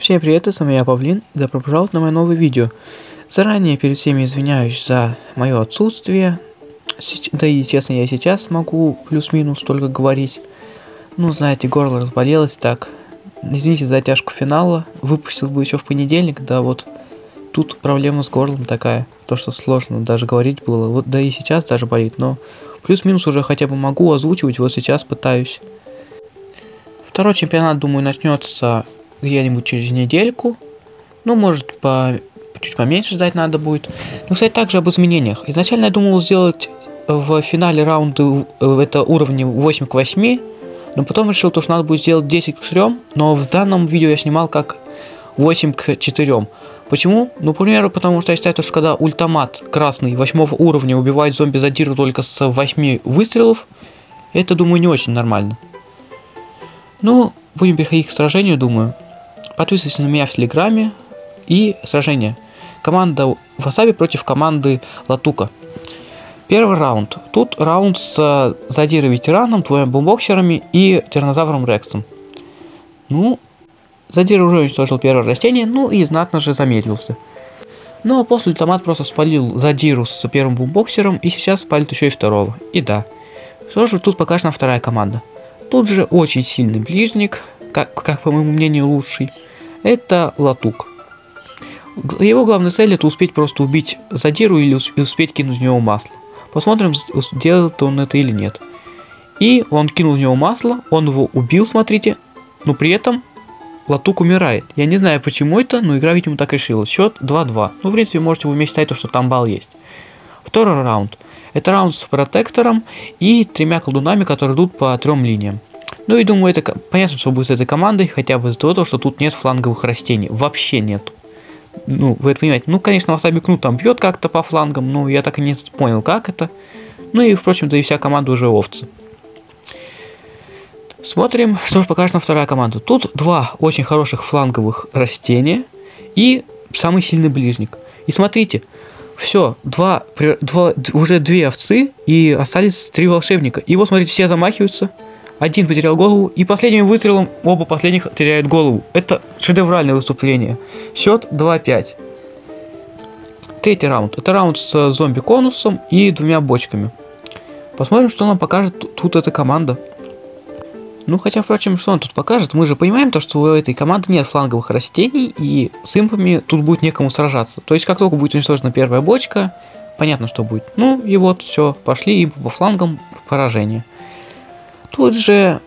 Всем привет, с вами я, Павлин, и добро пожаловать на мое новое видео. Заранее перед всеми извиняюсь за мое отсутствие. Да и честно, я сейчас могу плюс-минус только говорить. Ну, знаете, горло разболелось так. Извините за затяжку финала. Выпустил бы еще в понедельник, да вот тут проблема с горлом такая. То, что сложно даже говорить было. Вот да и сейчас даже болит, но плюс-минус уже хотя бы могу озвучивать, вот сейчас пытаюсь. Второй чемпионат, думаю, начнется где-нибудь через недельку. Ну, может, по чуть поменьше ждать надо будет. Ну, кстати, также об изменениях. Изначально я думал сделать в финале раунда это уровни 8 к 8, но потом решил, то, что надо будет сделать 10 к 3, но в данном видео я снимал как 8 к 4. Почему? Ну, к примеру, потому что я считаю, что когда ультимат красный 8 уровня убивает зомби задиру только с 8 выстрелов, это, думаю, не очень нормально. Ну, будем переходить к сражению, думаю. Подписывайтесь на меня в Телеграме и сражение. Команда Васаби против команды Латука. Первый раунд. Тут раунд с Задира ветераном, двумя бомбоксерами и тиранозавром Рексом. Ну, Задир уже уничтожил первое растение, ну и знатно же замедлился. Ну а после Томат просто спалил Задиру с первым бомбоксером и сейчас спалит еще и второго. И да. Что же тут показана вторая команда. Тут же очень сильный ближник, как, как по моему мнению лучший это Латук. Его главная цель это успеть просто убить Задиру или успеть кинуть в него масло. Посмотрим, делает он это или нет. И он кинул в него масло, он его убил, смотрите, но при этом Латук умирает. Я не знаю почему это, но игра, видимо, так решила. Счет 2-2. Ну, в принципе, можете вы считать, то, что там балл есть. Второй раунд. Это раунд с протектором и тремя колдунами, которые идут по трем линиям. Ну и думаю, это понятно, что будет с этой командой, хотя бы из-за того, что тут нет фланговых растений. Вообще нет. Ну, вы это понимаете. Ну, конечно, Васаби Кнут там бьет как-то по флангам, но я так и не понял, как это. Ну и, впрочем, да и вся команда уже овцы. Смотрим, что же покажет нам вторая команда. Тут два очень хороших фланговых растения и самый сильный ближник. И смотрите, все, два, два, уже две овцы и остались три волшебника. И вот, смотрите, все замахиваются. Один потерял голову, и последним выстрелом оба последних теряют голову. Это шедевральное выступление. Счет 2-5. Третий раунд. Это раунд с зомби-конусом и двумя бочками. Посмотрим, что нам покажет тут эта команда. Ну, хотя, впрочем, что он тут покажет? Мы же понимаем то, что у этой команды нет фланговых растений, и с импами тут будет некому сражаться. То есть, как только будет уничтожена первая бочка, понятно, что будет. Ну, и вот, все, пошли импы по флангам поражение. Тут же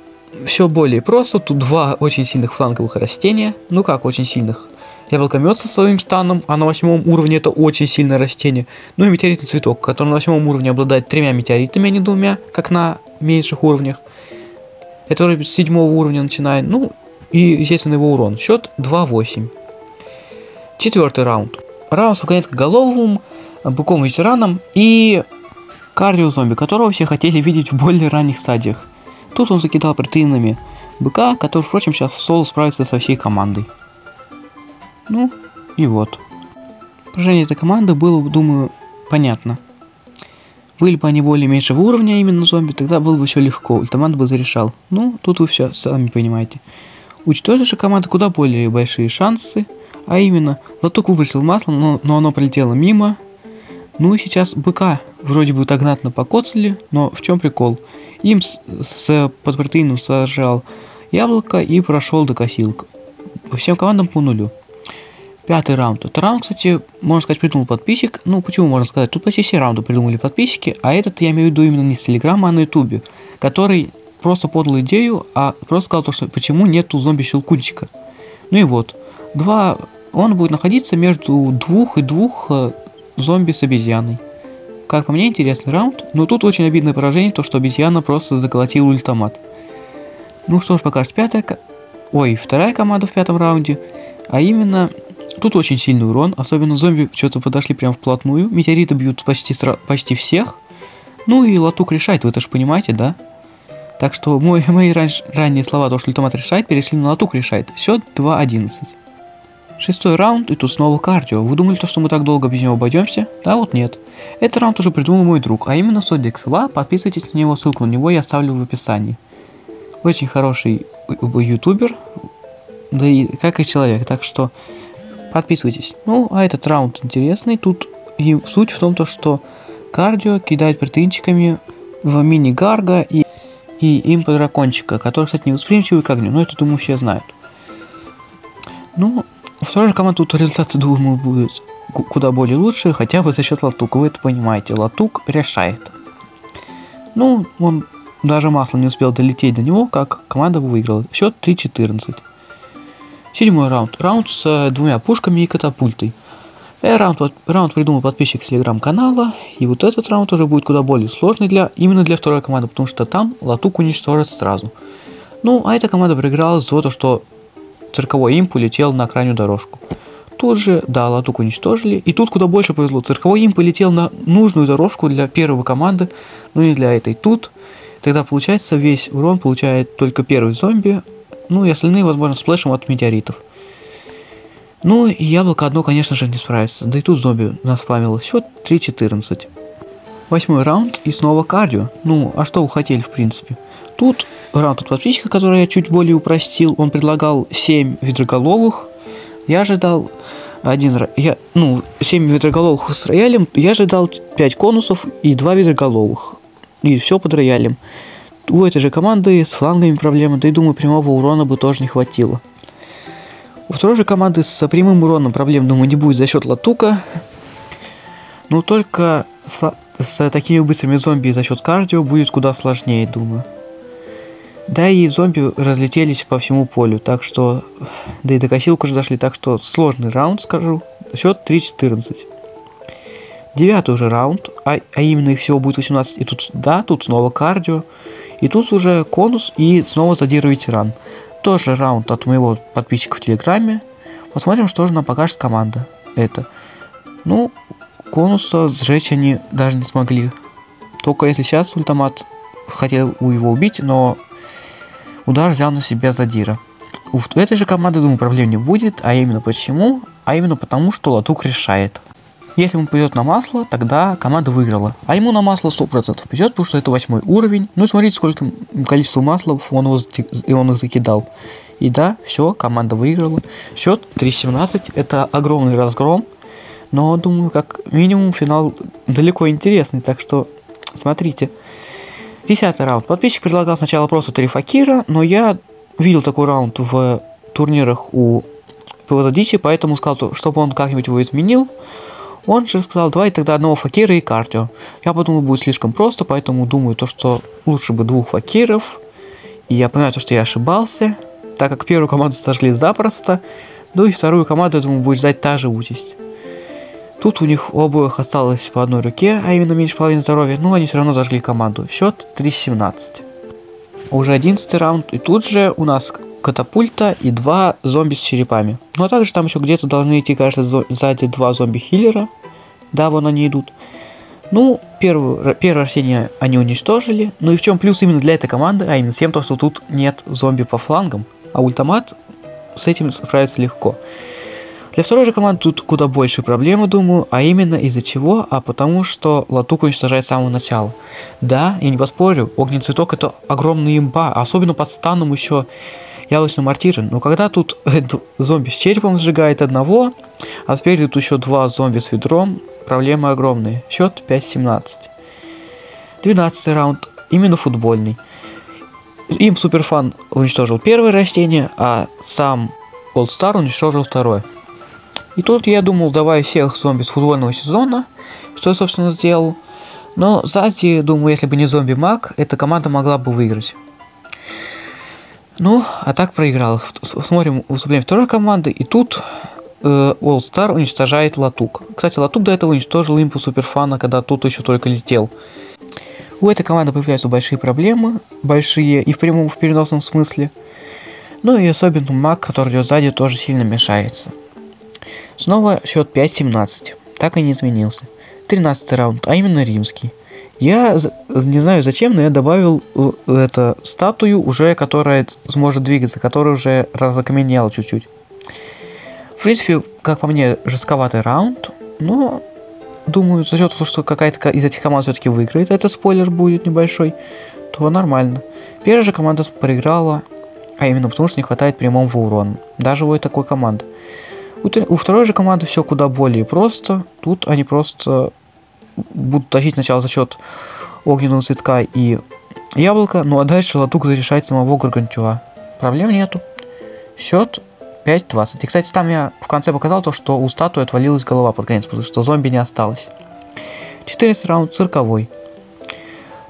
все более просто. Тут два очень сильных фланговых растения. Ну как очень сильных? Яблокомет со своим станом, а на восьмом уровне это очень сильное растение. Ну и метеоритный цветок, который на восьмом уровне обладает тремя метеоритами, а не двумя, как на меньших уровнях. Это с седьмого уровня начинает. Ну и, естественно, его урон. Счет 2-8. Четвертый раунд. Раунд с головым быком-ветераном и кардио-зомби, которого все хотели видеть в более ранних стадиях. Тут он закидал протеинами быка, который, впрочем, сейчас в соло справится со всей командой. Ну, и вот. Поражение этой команды было, думаю, понятно. Были бы они более меньшего уровня, именно зомби, тогда было бы все легко, ультимат бы зарешал. Ну, тут вы все сами понимаете. У четвертой команды куда более большие шансы, а именно, Лоток выбросил масло, но, но оно пролетело мимо. Ну и сейчас быка вроде бы так знатно покоцали, но в чем прикол? Им с, с под протеином сажал яблоко и прошел до косилка. По всем командам по нулю. Пятый раунд. Это раунд, кстати, можно сказать, придумал подписчик. Ну, почему можно сказать? Тут почти все раунды придумали подписчики, а этот я имею в виду именно не с Телеграма, а на Ютубе, который просто подал идею, а просто сказал то, что почему нету зомби-щелкунчика. Ну и вот. Два... Он будет находиться между двух и двух э, зомби с обезьяной. Как по мне, интересный раунд, но тут очень обидное поражение, то что обезьяна просто заколотила ультимат. Ну что ж, пока пятая... Ой, вторая команда в пятом раунде. А именно, тут очень сильный урон, особенно зомби что-то подошли прям вплотную. Метеориты бьют почти, сра... почти всех. Ну и Латук решает, вы это же понимаете, да? Так что мой, мои раньше, ранние слова, то, что ультимат решает, перешли на Латук решает. Счет 2-11. Шестой раунд, и тут снова кардио. Вы думали, то, что мы так долго без него обойдемся? Да вот нет. Этот раунд уже придумал мой друг, а именно Содиксла. Подписывайтесь на него, ссылку на него я оставлю в описании. Очень хороший ютубер. да и как и человек. Так что подписывайтесь. Ну, а этот раунд интересный. Тут и суть в том, то, что кардио кидает претенчиками в мини-гарга и, и импа дракончика, который, кстати, не восприимчивый к огню, но это, думаю, все знают. Ну, вторая команда тут результат, думаю, будет куда более лучше, хотя бы за счет Латука, вы это понимаете. Латук решает. Ну, он даже масло не успел долететь до него, как команда выиграла. Счет 3-14. Седьмой раунд. Раунд с э, двумя пушками и катапультой. Э, раунд, раунд придумал подписчик телеграм-канала, и вот этот раунд уже будет куда более сложный для, именно для второй команды, потому что там Латук уничтожит сразу. Ну, а эта команда проиграла за то, что цирковой имп улетел на крайнюю дорожку. Тут же, да, Латук уничтожили, и тут куда больше повезло. Цирковой имп полетел на нужную дорожку для первой команды, но не для этой. Тут тогда получается весь урон получает только первый зомби, ну и остальные, возможно, сплэшем от метеоритов. Ну и яблоко одно, конечно же, не справится. Да и тут зомби нас спамило. Счет 3-14. Восьмой раунд и снова кардио. Ну, а что вы хотели, в принципе? Тут раунд от подписчика, который я чуть более упростил. Он предлагал 7 ведроголовых. Я ожидал один... Я, ну, 7 ведроголовых с роялем. Я ожидал 5 конусов и 2 ведроголовых. И все под роялем. У этой же команды с флангами проблемы, да и думаю, прямого урона бы тоже не хватило. У второй же команды с прямым уроном проблем, думаю, не будет за счет латука. Но только с, такими быстрыми зомби за счет кардио будет куда сложнее, думаю. Да и зомби разлетелись по всему полю, так что... Да и до косилку уже дошли, так что сложный раунд, скажу. Счет 3-14. Девятый уже раунд, а, а именно их всего будет 18. И тут, да, тут снова кардио. И тут уже конус и снова задир ветеран. Тоже раунд от моего подписчика в Телеграме. Посмотрим, что же нам покажет команда. Это. Ну, конуса сжечь они даже не смогли. Только если сейчас ультимат хотел его убить, но удар взял на себя задира. У этой же команды, думаю, проблем не будет, а именно почему? А именно потому, что Латук решает. Если ему пойдет на масло, тогда команда выиграла. А ему на масло 100% пойдет, потому что это восьмой уровень. Ну, смотрите, сколько количество маслов он, его, и он их закидал. И да, все, команда выиграла. Счет 3-17, это огромный разгром. Но, думаю, как минимум финал далеко интересный, так что смотрите. Десятый раунд. Подписчик предлагал сначала просто три факира, но я видел такой раунд в турнирах у ПВЗ поэтому сказал, чтобы он как-нибудь его изменил. Он же сказал, давай тогда одного факира и кардио. Я подумал, будет слишком просто, поэтому думаю, то, что лучше бы двух факиров. И я понимаю, то, что я ошибался, так как первую команду сожгли запросто. Ну и вторую команду, я думаю, будет ждать та же участь. Тут у них обоих осталось по одной руке, а именно меньше половины здоровья, но они все равно зажгли команду. Счет 3-17. Уже 11 раунд, и тут же у нас катапульта и два зомби с черепами. Ну а также там еще где-то должны идти, кажется, сзади два зомби-хиллера. Да, вон они идут. Ну, первое, первое растение они уничтожили. Ну и в чем плюс именно для этой команды, а именно тем, то, что тут нет зомби по флангам, а ультимат с этим справится легко. Для второй же команды тут куда больше проблемы, думаю, а именно из-за чего? А потому что Латук уничтожает с самого начала. Да, я не поспорю, огненный цветок это огромный имба, особенно под станом еще яблочный мортир. Но когда тут зомби с черепом сжигает одного, а спереди тут еще два зомби с ведром, проблемы огромные. Счет 5-17. 12 раунд, именно футбольный. Им Суперфан уничтожил первое растение, а сам Star уничтожил второе. И тут я думал, давай всех зомби с футбольного сезона, что я, собственно, сделал. Но сзади, думаю, если бы не зомби-маг, эта команда могла бы выиграть. Ну, а так проиграл. Смотрим выступление второй команды, и тут э, Star уничтожает Латук. Кстати, Латук до этого уничтожил импу Суперфана, когда тут еще только летел. У этой команды появляются большие проблемы, большие и в прямом, в переносном смысле. Ну и особенно маг, который идет сзади, тоже сильно мешается. Снова счет 5-17. Так и не изменился. 13 раунд, а именно римский. Я не знаю зачем, но я добавил э, это статую уже, которая сможет двигаться, которая уже разокаменела чуть-чуть. В принципе, как по мне, жестковатый раунд, но думаю, за счет того, что какая-то из этих команд все-таки выиграет, это спойлер будет небольшой, то нормально. Первая же команда проиграла а именно потому, что не хватает прямого урона, даже у такой команды. У, у второй же команды все куда более просто, тут они просто будут тащить сначала за счет огненного цветка и яблока, ну а дальше Латук зарешает самого Гаргантюа. Проблем нету. Счет 5-20. И, кстати, там я в конце показал то, что у статуи отвалилась голова под конец, потому что зомби не осталось. 14 раунд цирковой.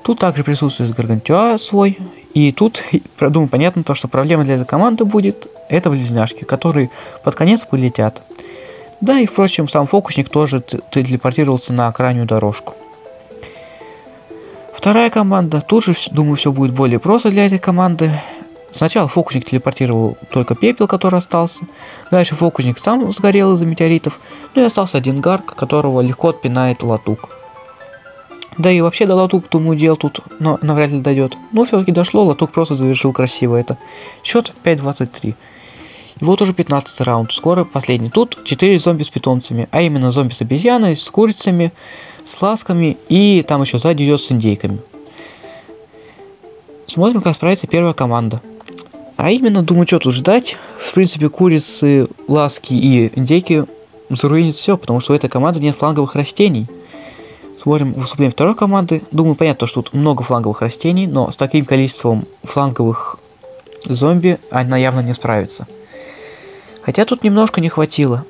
Тут также присутствует Гаргантюа свой. И тут, думаю, понятно то, что проблема для этой команды будет это близняшки, которые под конец полетят. Да и, впрочем, сам фокусник тоже телепортировался на крайнюю дорожку. Вторая команда. Тут же, думаю, все будет более просто для этой команды. Сначала фокусник телепортировал только пепел, который остался. Дальше фокусник сам сгорел из-за метеоритов. Ну и остался один гарк, которого легко отпинает латук. Да и вообще до латук, думаю, дел тут но навряд ли дойдет. Но все-таки дошло, латук просто завершил красиво это. Счет 5-23. И вот уже 15 раунд, скоро последний. Тут 4 зомби с питомцами, а именно зомби с обезьяной, с курицами, с ласками и там еще сзади идет с индейками. Смотрим, как справится первая команда. А именно, думаю, что тут ждать. В принципе, курицы, ласки и индейки заруинят все, потому что у этой команды нет фланговых растений. Смотрим выступление второй команды. Думаю, понятно, что тут много фланговых растений, но с таким количеством фланговых зомби она явно не справится. Хотя тут немножко не хватило.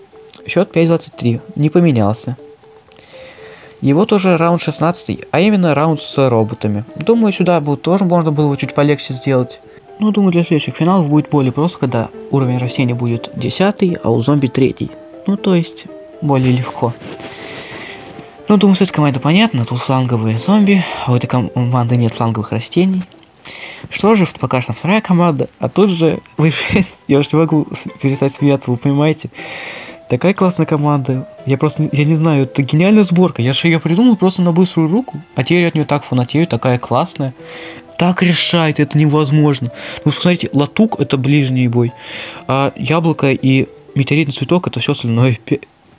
Счет 5-23, не поменялся. И вот уже раунд 16, а именно раунд с роботами. Думаю, сюда будет тоже можно было бы чуть полегче сделать. Ну, думаю, для следующих финалов будет более просто, когда уровень растения будет 10, а у зомби 3. Ну, то есть, более легко. Ну, думаю, с этой командой понятно, тут фланговые зомби, а у этой команды нет фланговых растений. Что же, пока что вторая команда, а тут же, вы, я уже не могу перестать смеяться, вы понимаете? Такая классная команда. Я просто, я не знаю, это гениальная сборка. Я же ее придумал просто на быструю руку, а теперь от нее так фанатею, такая классная так решает, это невозможно. Ну, посмотрите, латук это ближний бой, а яблоко и метеоритный цветок это все остальное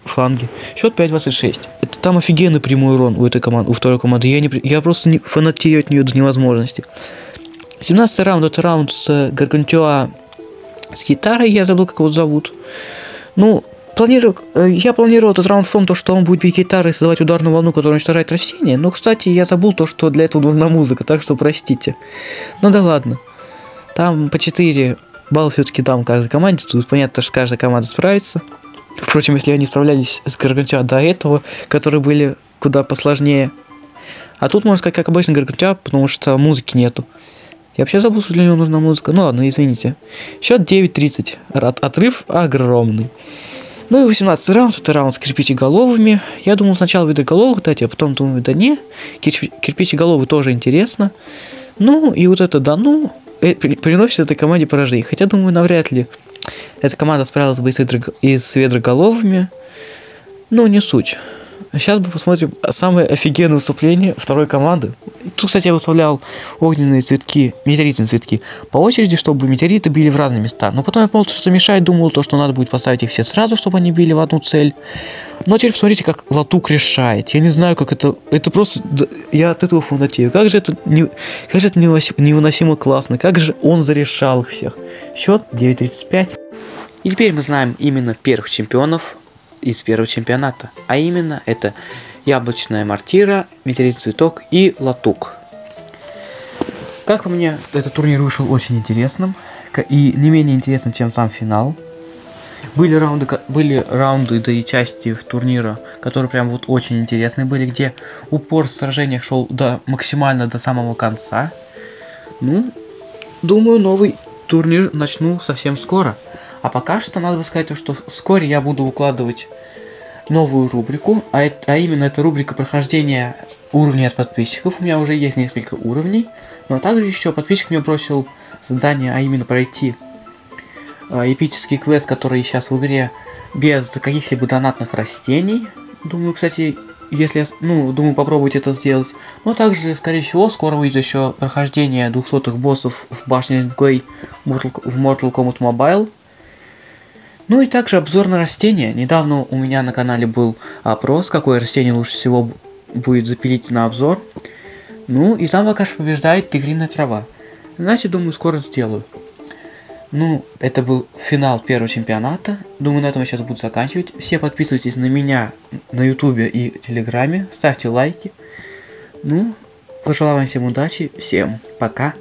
фланги. Счет 5-26. Это там офигенный прямой урон у этой команды, у второй команды. Я, не, я просто не, фанатею от нее до невозможности. 17 раунд это раунд с Гаргантюа с гитарой, я забыл, как его зовут. Ну, Планирую, э, я планировал этот раунд в том, то, что он будет бить гитарой и создавать ударную волну, которая уничтожает растения. Но, кстати, я забыл то, что для этого нужна музыка, так что простите. Ну да ладно. Там по 4 балла все-таки дам каждой команде. Тут понятно, что каждая команда справится. Впрочем, если они справлялись с Гаргантюа до этого, которые были куда посложнее. А тут, можно сказать, как обычно Гаргантюа, потому что музыки нету. Я вообще забыл, что для него нужна музыка. Ну ладно, извините. Счет 9-30. Отрыв огромный. Ну и 18 раунд, это раунд с кирпичеголовыми. Я думал сначала видоголовых дать, а потом думаю, да не, кирпичеголовый тоже интересно. Ну и вот это да ну, э, приносит этой команде поражение. Хотя, думаю, навряд ли эта команда справилась бы и с ведроголовыми. Ну, не суть. Сейчас мы посмотрим самое офигенное выступление второй команды. Тут, кстати, я выставлял огненные цветки, метеоритные цветки по очереди, чтобы метеориты били в разные места. Но потом я понял, что мешает, думал, то, что надо будет поставить их все сразу, чтобы они били в одну цель. Но теперь посмотрите, как Латук решает. Я не знаю, как это... Это просто... Я от этого фанатею. Как же это, не, как же это невыносимо классно. Как же он зарешал их всех. Счет 9.35. И теперь мы знаем именно первых чемпионов из первого чемпионата. А именно это яблочная мартира, метеорит цветок и латук. Как по мне, этот турнир вышел очень интересным и не менее интересным, чем сам финал. Были раунды, были раунды, да и части в турнира, которые прям вот очень интересные были, где упор в сражениях шел до, максимально до самого конца. Ну, думаю, новый турнир начну совсем скоро. А пока что надо бы сказать, что вскоре я буду выкладывать новую рубрику, а, это, а именно это рубрика прохождения уровней от подписчиков. У меня уже есть несколько уровней, но также еще подписчик мне бросил задание, а именно пройти э, эпический квест, который сейчас в игре без каких-либо донатных растений. Думаю, кстати, если я, ну, думаю, попробовать это сделать. Но также, скорее всего, скоро выйдет еще прохождение 200-х боссов в башне Гэй в Mortal Kombat Mobile. Ну и также обзор на растения. Недавно у меня на канале был опрос, какое растение лучше всего будет запилить на обзор. Ну и там пока что побеждает тигриная трава. Значит, думаю, скоро сделаю. Ну, это был финал первого чемпионата. Думаю, на этом я сейчас буду заканчивать. Все подписывайтесь на меня на ютубе и телеграме. Ставьте лайки. Ну, пожелаю вам всем удачи. Всем пока.